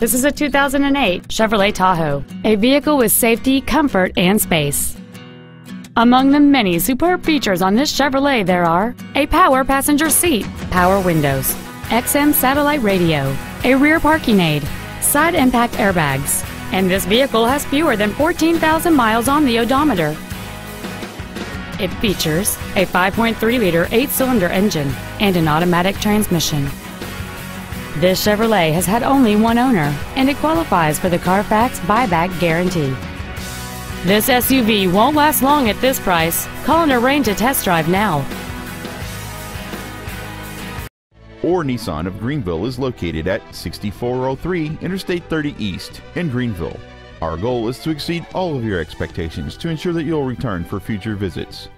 This is a 2008 Chevrolet Tahoe, a vehicle with safety, comfort, and space. Among the many superb features on this Chevrolet there are a power passenger seat, power windows, XM satellite radio, a rear parking aid, side impact airbags, and this vehicle has fewer than 14,000 miles on the odometer. It features a 5.3-liter eight-cylinder engine and an automatic transmission. This Chevrolet has had only one owner, and it qualifies for the Carfax buyback guarantee. This SUV won't last long at this price. Call and arrange a test drive now. Orr Nissan of Greenville is located at 6403 Interstate 30 East in Greenville. Our goal is to exceed all of your expectations to ensure that you'll return for future visits.